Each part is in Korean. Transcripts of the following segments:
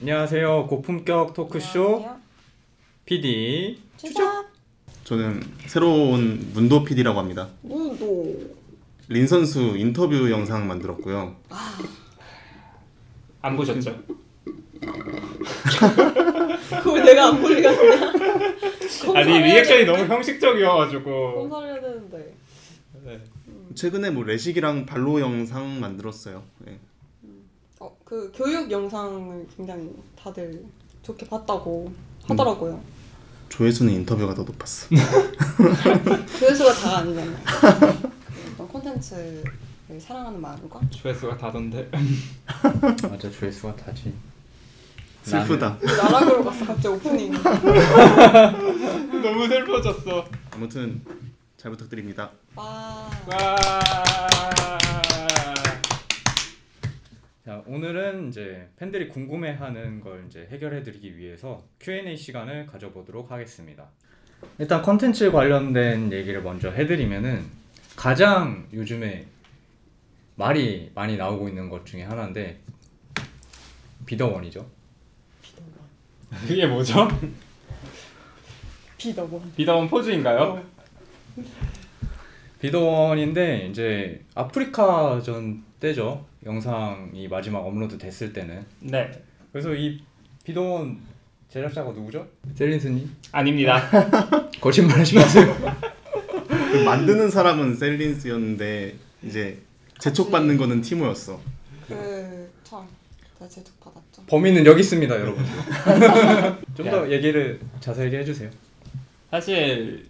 안녕하세요. 고품격 토크쇼 안녕하세요. PD 추적 저는 새로운 문도 PD라고 합니다. 무도 린 선수 인터뷰 영상 만들었고요. 안 보셨죠? 그걸 내가 안 그냥 아니 리액션이 너무 형식적이어가지고 검사를 해야 되는데 네. 최근에 뭐 레식이랑 발로 영상 만들었어요. 네. 어, 그 교육 영상을 굉장히 다들 좋게 봤다고 하더라고요. 조회수는 인터뷰가 더 높았어. 조회수가 다가 아니잖아요. 어떤 콘텐츠를 사랑하는 마음과? 조회수가 다던데. 맞아 조회수가 다지. 슬프다. 나락으로 갔어 갑자기 오프닝. 너무 슬퍼졌어. 아무튼 잘 부탁드립니다. 와. 와 자 오늘은 이제 팬들이 궁금해하는 걸 이제 해결해드리기 위해서 Q&A 시간을 가져보도록 하겠습니다. 일단 컨텐츠 관련된 얘기를 먼저 해드리면은 가장 요즘에 말이 많이 나오고 있는 것 중에 하나인데 비더원이죠. 그게 뭐죠? 비더본 비더원 포즈인가요? 비더원인데 이제 아프리카전 때죠. 영상이 마지막 업로드 됐을 때는 네 그래서 이 비더원 제작자가 누구죠? 셀린스님? 아닙니다 거짓말 하지 마세요. 그 만드는 사람은 셀린스였는데 이제 재촉받는 거는 티모였어. 그참 제가 제적 받았죠 범인은 여기 있습니다, 여러분. 좀 더 얘기를 자세하게 해주세요. 사실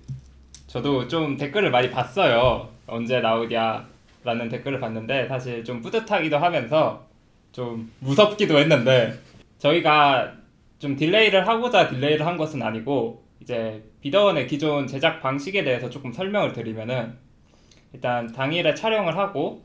저도 좀 댓글을 많이 봤어요 언제 나오냐라는 댓글을 봤는데 사실 좀 뿌듯하기도 하면서 좀 무섭기도 했는데 저희가 좀 delay를 하고자 delay를 한 것은 아니고 이제 비더원의 기존 제작 방식에 대해서 조금 설명을 드리면은 일단 당일에 촬영을 하고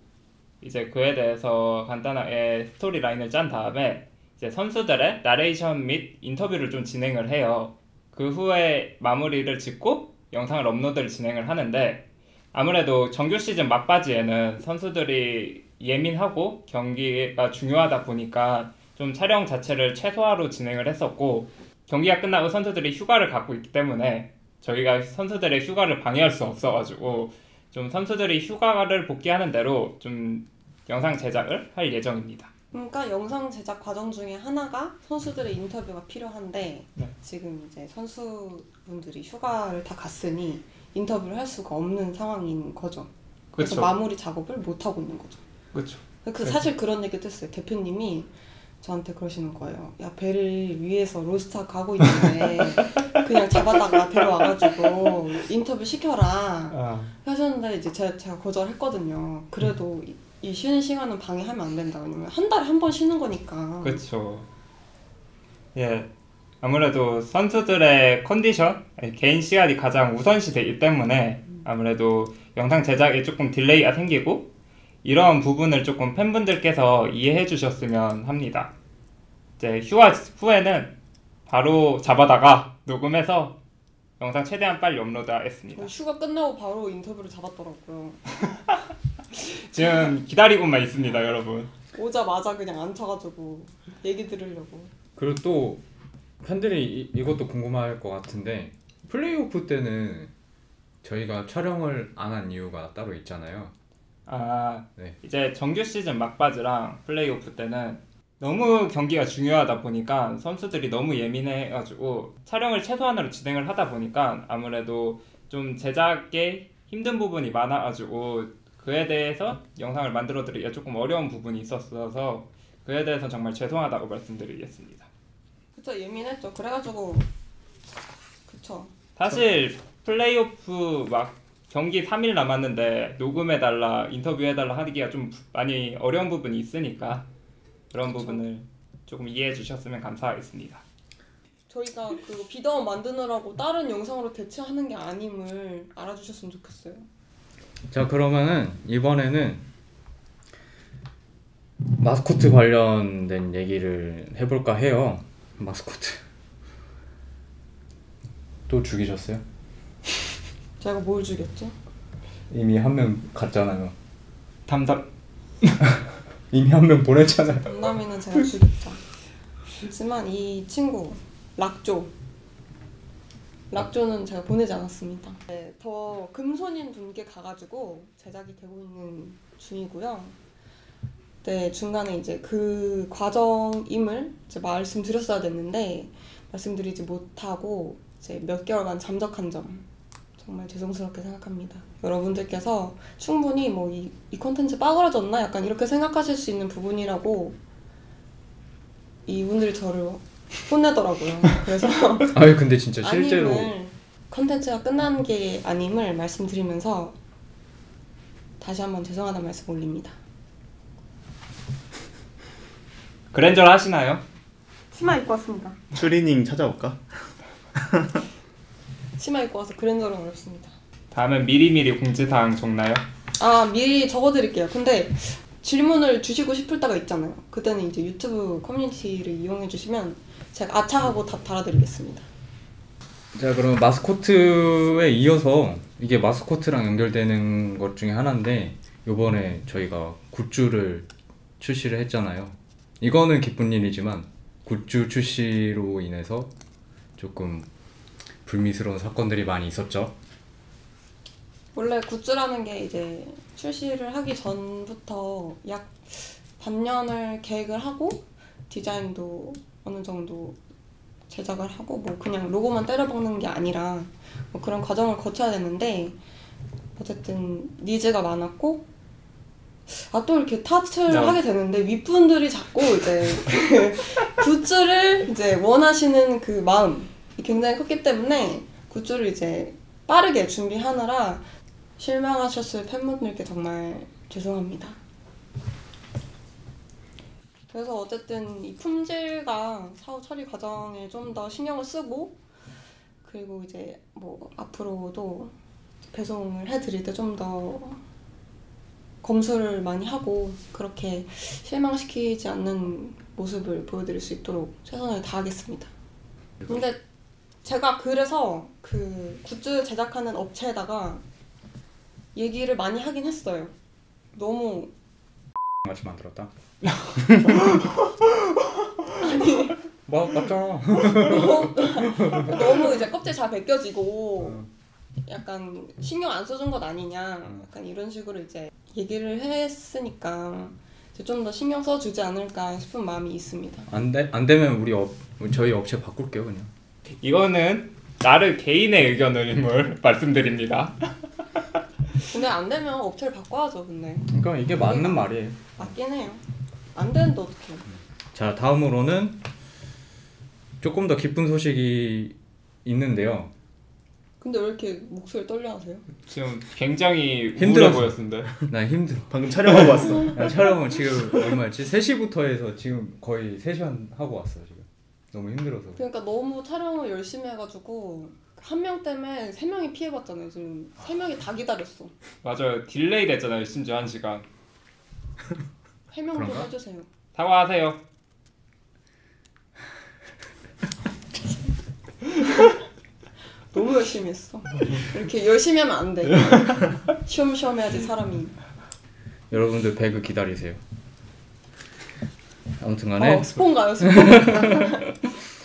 이제 그에 대해서 간단하게 스토리 라인을 짠 다음에 이제 선수들의 나레이션 및 인터뷰를 좀 진행을 해요. 그 후에 마무리를 짓고 영상을 업로드를 진행을 하는데 아무래도 정규 시즌 막바지에는 선수들이 예민하고 경기가 중요하다 보니까 좀 촬영 자체를 최소화로 진행을 했었고 경기가 끝나고 선수들이 휴가를 갖고 있기 때문에 저희가 선수들의 휴가를 방해할 수 없어가지고 좀 선수들이 휴가를 복귀하는 대로 좀 영상 제작을 할 예정입니다. 그러니까 영상 제작 과정 중에 하나가 선수들의 인터뷰가 필요한데 네. 지금 이제 선수분들이 휴가를 다 갔으니 인터뷰를 할 수가 없는 상황인 거죠. 그래서 그렇죠. 마무리 작업을 못 하고 있는 거죠. 그렇죠. 그 사실 그런 얘기도 했어요. 대표님이 저한테 그러시는 거예요. 야 배를 위해서 로스타 가고 있는데 그냥 잡아다가 데려와가지고 인터뷰 시켜라 아, 하셨는데 이제 제가, 제가 거절했거든요. 그래도 이, 이 쉬는 시간은 방해하면 안 된다. 왜냐면 한 달에 한 번 쉬는 거니까. 그렇죠. 예. 아무래도 선수들의 컨디션, 개인 시간이 가장 우선시 되기 때문에 아무래도 영상 제작에 조금 delay가 생기고 이런 부분을 조금 팬분들께서 이해해 주셨으면 합니다. 이제 휴가 후에는 바로 잡아다가 녹음해서 영상 최대한 빨리 업로드하겠습니다. 휴가 끝나고 바로 인터뷰를 잡았더라고요. 지금 기다리고만 있습니다, 여러분. 오자마자 그냥 앉혀가지고 얘기 들으려고. 그리고 또 팬들이 이, 이 것도 궁금할 것 같은데 플레이오프 때는 저희가 촬영을 안 한 이유가 따로 있잖아요. 아, 네. 이제 정규 시즌 막바지랑 플레이오프 때는 너무 경기가 중요하다 보니까 선수들이 너무 예민해가지고 촬영을 최소한으로 진행을 하다 보니까 아무래도 좀 제작에 힘든 부분이 많아가지고 그에 대해서 영상을 만들어 드리기가 조금 어려운 부분이 있었어서 그에 대해서 정말 죄송하다고 말씀드리겠습니다. 그쵸 예민했죠. 그래가지고 그쵸. 사실 플레이오프 막 경기 3일 남았는데 녹음해달라 인터뷰해달라 하기가 좀 부- 많이 어려운 부분이 있으니까 그런 부분을 조금 이해해 주셨으면 감사하겠습니다. 저희가 그 비더원 만드느라고 다른 영상으로 대체하는 게 아님을 알아주셨으면 좋겠어요. 자 그러면은 이번에는 마스코트 관련된 얘기를 해볼까 해요. 마스코트. 또 죽이셨어요? 제가 뭘 주겠죠? 이미 한 명 갔잖아요. 담당 이미 한 명 보냈잖아요. 남남이는 제가 주겠죠. 하지만 이 친구 락조 락조는 제가 보내지 않았습니다. 네, 더 금손인 분께 가가지고 제작이 되고 있는 중이고요. 네 중간에 이제 그 과정임을 이제 말씀드렸어야 됐는데 말씀드리지 못하고 이제 몇 개월간 잠적한 점 정말 죄송스럽게 생각합니다. 여러분들께서 충분히 뭐 이이 콘텐츠 빠그라졌나 약간 이렇게 생각하실 수 있는 부분이라고 이분들이 저를 혼내더라고요. 그래서 아니 근데 진짜 실제로 컨텐츠가 끝난 게 아님을 말씀드리면서 다시 한번 죄송하다는 말씀 올립니다. 그랜저를 하시나요? 치마 입고 왔습니다. 추리닝 찾아올까? 치마 입고 와서 그랜저는 어렵습니다. 다음은 미리미리 공지사항 적나요? 아 미리 적어드릴게요. 근데 질문을 주시고 싶을 때가 있잖아요. 그때는 이제 유튜브 커뮤니티를 이용해 주시면 제가 아차하고 답 달아드리겠습니다. 자 그럼 마스코트에 이어서 이게 마스코트랑 연결되는 것 중에 하나인데 요번에 저희가 굿즈를 출시를 했잖아요 이거는 기쁜 일이지만 굿즈 출시로 인해서 조금 불미스러운 사건들이 많이 있었죠 원래 굿즈라는 게 이제 출시를 하기 전부터 약 반년을 계획을 하고 디자인도 어느 정도 제작을 하고 뭐 그냥 로고만 때려 박는 게 아니라 뭐 그런 과정을 거쳐야 되는데 어쨌든 니즈가 많았고 아 또 이렇게 탓을 네. 하게 되는데 윗분들이 자꾸 이제 그 굿즈를 이제 원하시는 그 마음이 굉장히 컸기 때문에 굿즈를 이제 빠르게 준비하느라 실망하셨을 팬분들께 정말 죄송합니다. 그래서 어쨌든 이 품질과 사후 처리 과정에 좀 더 신경을 쓰고 그리고 이제 뭐 앞으로도 배송을 해드릴 때 좀 더 검수를 많이 하고 그렇게 실망시키지 않는 모습을 보여드릴 수 있도록 최선을 다하겠습니다. 근데 제가 그래서 그 굿즈 제작하는 업체에다가 얘기를 많이 하긴 했어요. 너무 같이 만들었다? 뭐 맞잖아. 너무, 너무 이제 껍질 잘 벗겨지고 약간 신경 안 써준 것 아니냐. 약간 이런 식으로 이제 얘기를 했으니까 좀 더 신경 써주지 않을까 싶은 마음이 있습니다. 안, 돼, 안 되면 우리 업, 저희 업체 바꿀게요 그냥. 이거는 나름 개인의 의견을 말씀드립니다. 근데 안 되면 업체를 바꿔야죠. 근데 그러니까 이게 맞는 말이에요 맞긴 해요. 안 되는데 어떡해. 자 다음으로는 조금 더 기쁜 소식이 있는데요 근데 왜 이렇게 목소리 떨려 하세요? 지금 굉장히 힘들었어. 보였는데. 나 힘들어 방금 촬영하고 왔어. 야, 촬영은 지금 얼마였지? 3시부터 해서 지금 거의 3시간 하고 왔어 지금 너무 힘들어서 그러니까 너무 촬영을 열심히 해가지고 한 명 때문에 세 명이 피해봤잖아요. 지금 세 명이 다 기다렸어. 맞아요. delay 됐잖아요. 심지어 한 시간. 해명 좀 그런가? 해주세요. 사과하세요. 너무 열심히 했어. 이렇게 열심히 하면 안 돼. 쉬엄쉬엄 해야지 사람이. 여러분들 배그 기다리세요 아무튼간에 어, 스폰가요 스폰.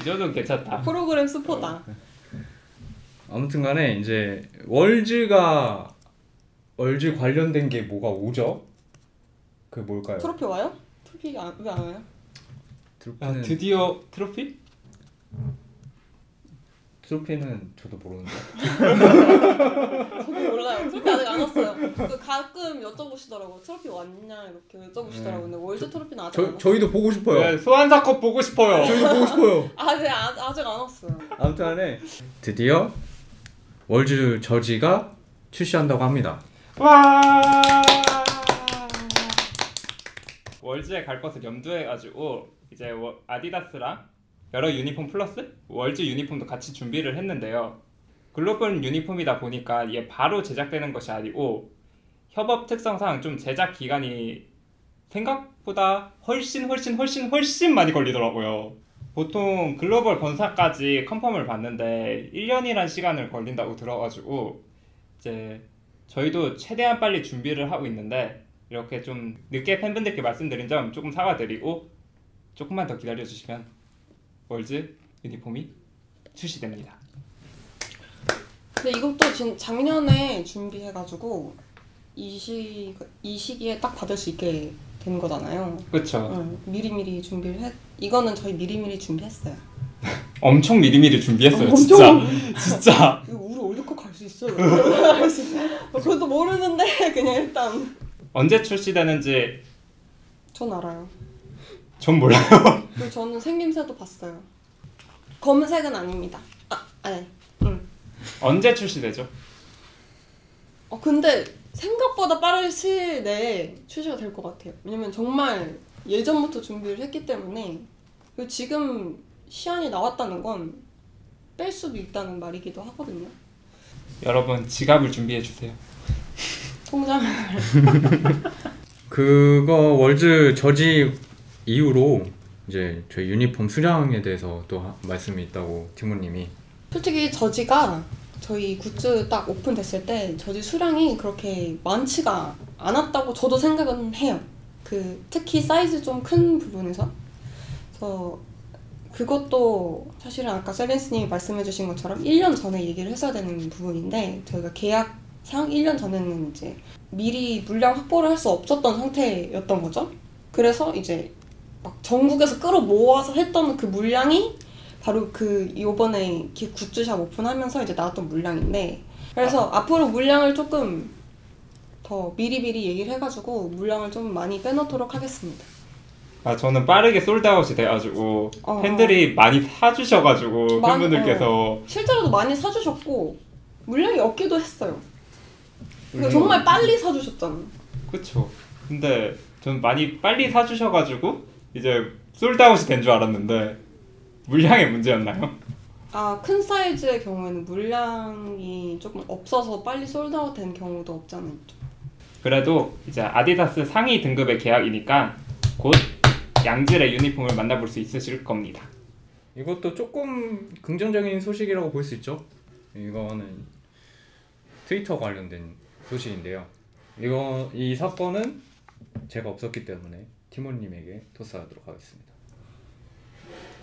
이 정도는 괜찮다. 프로그램 스포다. 아무튼간에 이제 월즈가 월즈 관련된 게 뭐가 오죠? 그 뭘까요? 트로피 와요? 트로피 왜안 와요? 야, 트로피는 드디어 트로피? 트로피는 저도 모르는데 저도 몰라요. 트로피 아직 안 왔어요. 그 가끔 여쭤보시더라고. 트로피 왔냐 이렇게 여쭤보시더라고. 근데 Worlds 트로피는 아직 안저 왔어요. 저희도 보고 싶어요. 네, 소환사컵 보고 싶어요. 저희도 보고 싶어요. 아직 아, 아직 안 왔어요. 아무튼간에 드디어 Worlds 저지가 출시한다고 합니다. 와. Worlds에 갈 것을 염두해 가지고 이제 워- 아디다스랑 여러 유니폼 플러스 월즈 유니폼도 같이 준비를 했는데요. 글로벌 유니폼이다 보니까 이게 바로 제작되는 것이 아니고 협업 특성상 좀 제작 기간이 생각보다 훨씬 훨씬 훨씬 훨씬 많이 걸리더라고요. 보통 글로벌 본사까지 컨펌을 받는데 1년이란 시간을 걸린다고 들어가지고 이제 저희도 최대한 빨리 준비를 하고 있는데 이렇게 좀 늦게 팬분들께 말씀드린 점 조금 사과드리고 조금만 더 기다려 주시면 월즈 유니폼이 출시됩니다. 근데 이것도 진 작년에 준비해가지고 이, 시, 이 시기에 딱 받을 수 있게 된 거잖아요. 그렇죠. 응, 미리미리 준비를 했. 이거는 저희 미리미리 준비했어요. 엄청 미리미리 준비했어요. 어, 진짜. 진짜. 우리 월드컵 갈 수 있어요. 그것도 모르는데 그냥 일단 언제 출시되는지 전 알아요. 전 몰라요. 그리고 저는 생김새도 봤어요. 검은색은 아닙니다. 아, 아니. 응. 언제 출시되죠? 어 근데 생각보다 빠른 시일 내에 출시가 될 것 같아요. 왜냐면 정말 예전부터 준비를 했기 때문에 그리고 지금 시안이 나왔다는 건 뺄 수도 있다는 말이기도 하거든요. 여러분 지갑을 준비해 주세요. 통장 그거 월즈 저지 이후로 이제 저희 유니폼 수량에 대해서 또 하- 말씀이 있다고 티모님이 솔직히 저지가 저희 굿즈 딱 오픈됐을 때 저지 수량이 그렇게 많지가 않았다고 저도 생각은 해요. 그 특히 사이즈 좀 큰 부분에서 그래서 그것도 사실은 아까 세렌스님이 말씀해주신 것처럼 1년 전에 얘기를 했어야 되는 부분인데 저희가 계약상 1년 전에는 이제 미리 물량 확보를 할 수 없었던 상태였던 거죠. 그래서 이제 막 전국에서 끌어모아서 했던 그 물량이 바로 그 요번에 기- 굿즈샵 오픈하면서 이제 나왔던 물량인데 그래서 앞으로 물량을 조금 더 미리미리 얘기를 해가지고 물량을 좀 많이 빼놓도록 하겠습니다. 아 저는 빠르게 솔드아웃이 돼가지고 어. 팬들이 많이 사주셔가지고 많- 팬분들께서 실제로도 많이 사주셨고 물량이 없기도 했어요. 그러니까 음. 정말 빨리 사주셨잖아. 그쵸. 근데 저는 많이 빨리 사주셔가지고 이제 sold out이 된 줄 알았는데 물량의 문제였나요? 아, 큰 사이즈의 경우에는 물량이 조금 없어서 빨리 sold out 된 경우도 없잖아요. 그래도 이제 아디다스 상위 등급의 계약이니까 곧 양질의 유니폼을 만나볼 수 있으실 겁니다. 이것도 조금 긍정적인 소식이라고 볼 수 있죠. 이거는 트위터 관련된 소식인데요. 이거 이 사건은 제가 없었기 때문에 티모님에게 토스하도록 하겠습니다.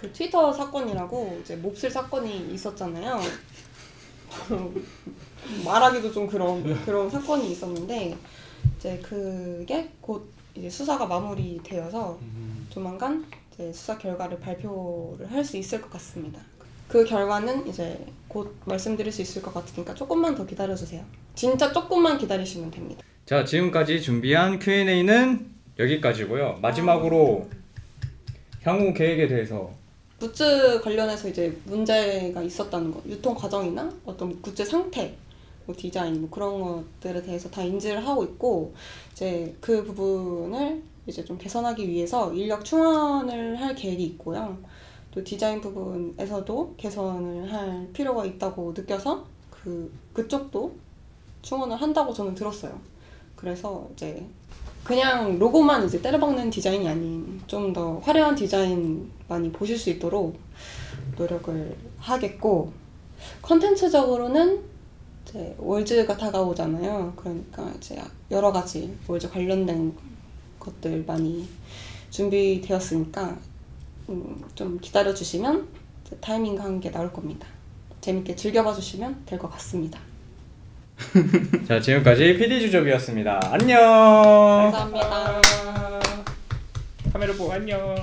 그 트위터 사건이라고 이제 몹쓸 사건이 있었잖아요. 말하기도 좀 그런 그런 사건이 있었는데 이제 그게 곧 이제 수사가 마무리되어서 조만간 이제 수사 결과를 발표를 할 수 있을 것 같습니다. 그 결과는 이제 곧 말씀드릴 수 있을 것 같으니까 조금만 더 기다려 주세요. 진짜 조금만 기다리시면 됩니다. 자, 지금까지 준비한 Q&A는 여기까지고요. 마지막으로 향후 계획에 대해서 굿즈 관련해서 이제 문제가 있었다는 거, 유통 과정이나 어떤 굿즈 상태, 뭐 디자인 뭐 그런 것들에 대해서 다 인지를 하고 있고 이제 그 부분을 이제 좀 개선하기 위해서 인력 충원을 할 계획이 있고요. 또 디자인 부분에서도 개선을 할 필요가 있다고 느껴서 그 그쪽도 충원을 한다고 저는 들었어요. 그래서 이제 그냥 로고만 이제 때려박는 디자인이 아닌 좀 더 화려한 디자인 많이 보실 수 있도록 노력을 하겠고 컨텐츠적으로는 이제 월즈가 다가오잖아요. 그러니까 이제 여러 가지 월즈 관련된 것들 많이 준비되었으니까 음, 좀 기다려 주시면 타이밍과 함께 나올 겁니다. 재밌게 즐겨봐 주시면 될 것 같습니다. 자, 지금까지 PD 주접이었습니다. 안녕. 감사합니다. 카메라 보고 안녕.